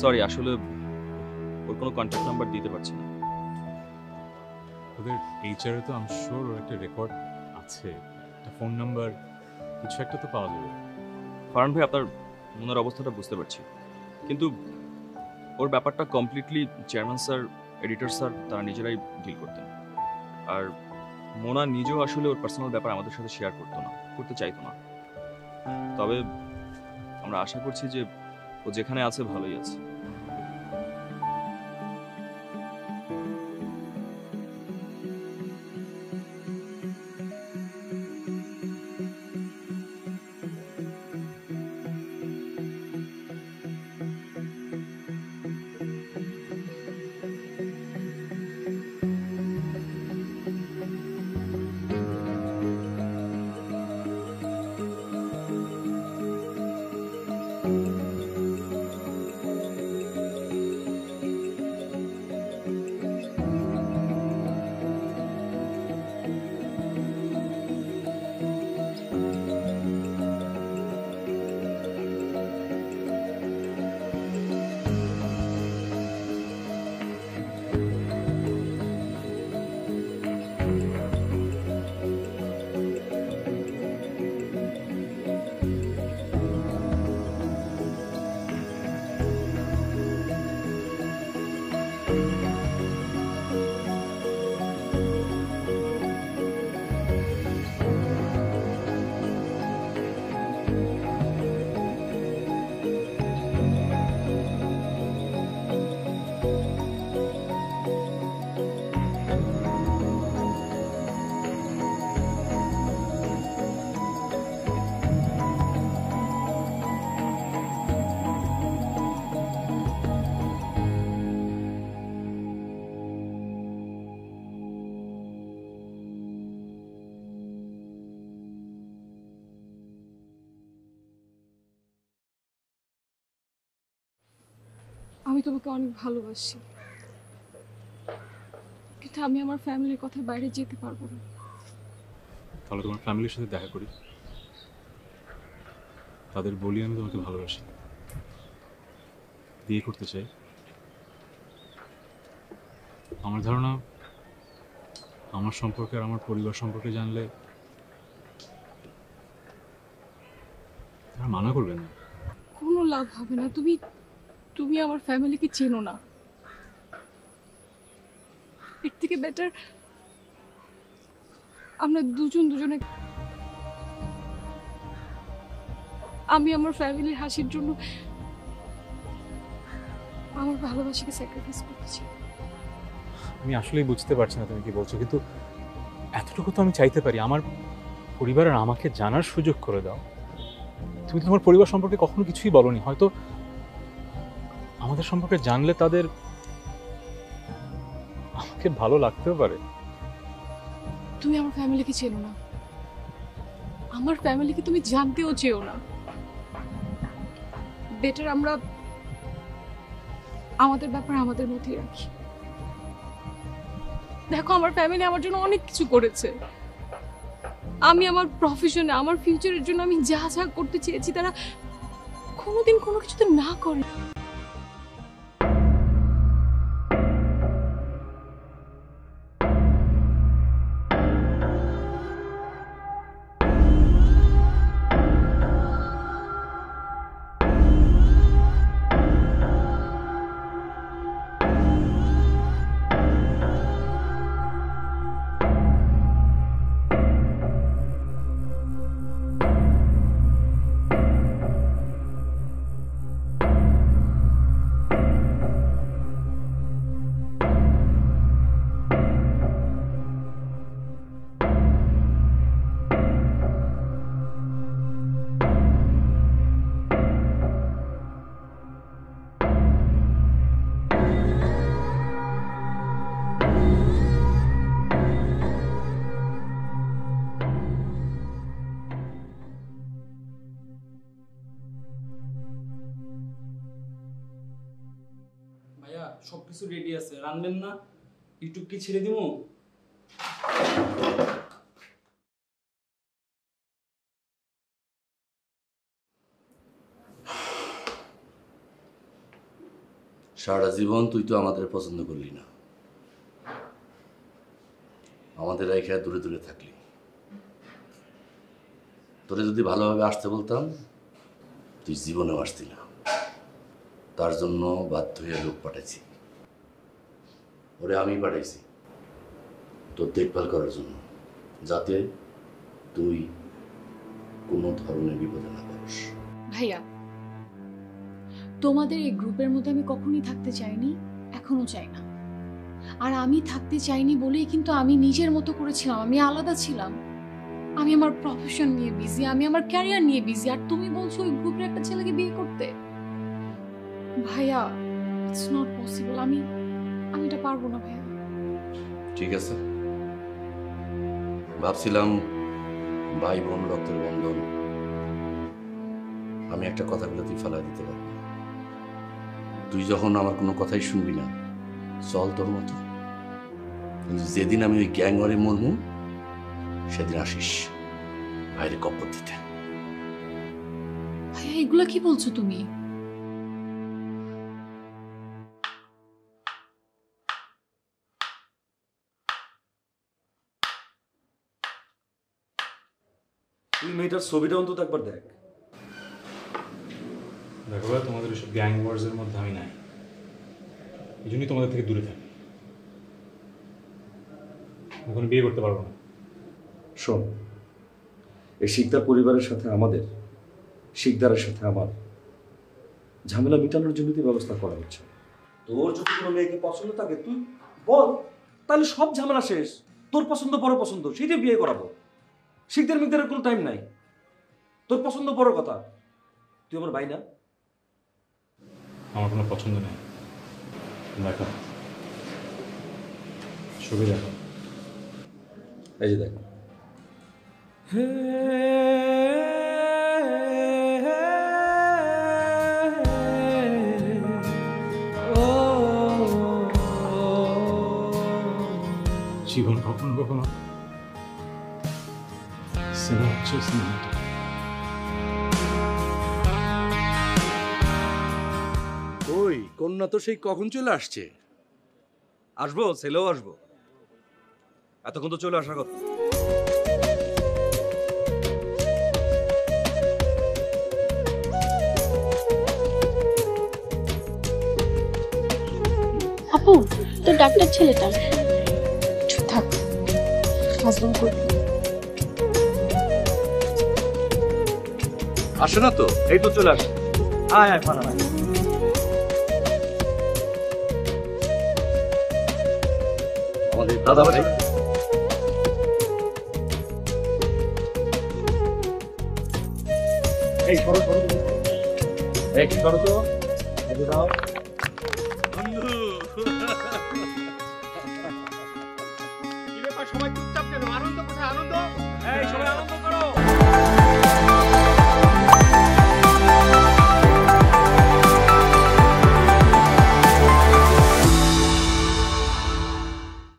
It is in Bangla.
সরি আসলে ওর কোনো কন্ট্যাক্ট নাম্বার দিতে পারছি না। ওদের এইচআরে তো আম শিওর ওর একটা রেকর্ড আছে একটা ফোন নাম্বার কিছু একটা তো পাওয়া যাবে। ফারান ভাই আপনার মনের অবস্থাটা বুঝতে পারছি। কিন্তু ওর ব্যাপারটা completely chairman sir editor sir তারা নিজেরাই ডিল করতেন। আর মোনা নিজেও আসলে ওর পার্সোনাল ব্যাপার আমাদের সাথে শেয়ার করতো না করতে চাইতো না। তবে আমরা আশা করছি যে ও যেখানে আছে ভালোই আছে। আমি তোমাকে অনেক ভালোবাসি। কিন্তু আমি আমার ফ্যামিলির কথা বাইরে যেতে পারব না। তাহলে তোমার ফ্যামিলির সাথে দেখা করি। তাদের বলি আমি তোমাকে ভালোবাসি। বিয়ে করতে চাই। আমার ধারণা আমার সম্পর্কে আর আমার পরিবার সম্পর্কে জানলে তারা মানা করবেন না। কোনো লাভ হবে না। তুমি তুমি আমার ফ্যামিলিকে চেনো না। এর থেকে বেটার আমরা দুজন দুজনে আমি আমার ফ্যামিলির হাসির জন্য আমার ভালোবাসাকে স্যাক্রিফাইস করতেছি আমি আসলেই বুঝতে পারছি না তুমি কি বলছো, কিন্তু এতটুকু তো আমি চাইতে পারি। আমার পরিবারের আমাকে জানার সুযোগ করে দাও। তুমি তোমার পরিবার সম্পর্কে কখনো কিছুই বলনি। হয়তো আমাদের সম্পর্কে জানলে তাদের আমাকে ভালো লাগতেও পারে। তুমি আমার ফ্যামিলিকে চেনো না। আমার ফ্যামিলিকে তুমি জানতেও চেও না। বেটার আমরা আমাদের ব্যাপার আমাদের মধ্যেই রাখি। দেখো, আমার ফ্যামিলি আমার জন্য অনেক কিছু করেছে। আমি আমার প্রফেশনে আমার ফিউচারের জন্য আমি যা যা করতে চেয়েছি, তারা কোনোদিন কোনো কিছুতে না করে। রেডি আছে। রানবেন না, ইউটিউব কি ছেড়ে দিবো? সারা জীবন তুই তো আমাদের পছন্দ করলি না। আমাদের রেখে দূরে দূরে থাকলি। তোরে যদি ভালোভাবে আসতে বলতাম, তুই জীবনেও আসতি না। তার জন্য বাধ্য হয়ে লোক পাঠাইছি। ওরে আমি পাঠাইছি। তোর দেখভাল করার জন্য, যাতে তুই কোনো ধরনের বিপদে না পড়িস। ভাইয়া, তোমাদের এই গ্রুপের মধ্যে আমি কখনোই থাকতে চাইনি, এখনও চাই না। আর আমি থাকতে চাইনি বলেই কিন্তু আমি নিজের মতো করেছিলাম, আমি আলাদা ছিলাম। আমি আমার প্রফেশন নিয়ে বিজি আমি আমার ক্যারিয়ার নিয়ে বিজি আর তুমি বলছো ওই গ্রুপের একটা ছেলেকে বিয়ে করতে? ভাইয়া ইটস নট পসিবল আমি আমি এটা পারব না ভাইয়া। ঠিক আছে। ভাবছিলাম ভাই বোন রক্তের বন্ধন। আমি একটা কথা বলে তুই ফেলা দিতে পারবি। তুই যখন আমার কোনো কথাই শুনবি না চল তোর মতো। কিন্তু যেদিন আমি ওই গ্যাংওয়ারে মরমু সেদিন আসিস বাইরে কপর দিতে। ভাইয়া এগুলো কি বলছো তুমি? তুই মেয়েটার ছবিটা অন্তত একবার দেখ। দেখো ভাই, তোমাদের এসব গ্যাং ওয়ার্সের মধ্যে আমি নাই। এই জন্যই তোমাদের থেকে দূরে থাকি। কোনো বিয়ে করতে পারব না। শোন এই শিকদার পরিবারের সাথে আমাদের শিকদারের সাথে আমার ঝামেলা মেটানোর জন্য ব্যবস্থা করা হচ্ছে? তোর যদি কোনো মেয়েকে পছন্দ থাকে তুই বল তাহলে সব ঝামেলা শেষ। তোর পছন্দ বড় পছন্দ সেটাই বিয়ে করাবো। শিকদার মিকদারের কোনো টাইম নাই তোর পছন্দ বড় কথা তুই আমার ভাই না আমার কোনো পছন্দ নেই দেখো ছবি দেখো এই যে দেখ জীবন কখনো কখনো সিনেমা হচ্ছে সিনেমাটা ওই কন্যা তো সেই কখন চলে আসছে? আসব ছেলেও আসব। এতক্ষণ তো চলে আসার কথা। আপু তো ডাক্তার ছেলেটা। থাক হাজবেন্ড করবি। আসে না তো। এই তো চলে আসে। আয় আয় ফানা আমাদের দাদা ভাই। এই সরো সরো এই কি তো? দাও। সবাই চুপচাপ কেন? আনন্দ কোথায়? আনন্দ? এই সবাই আনন্দ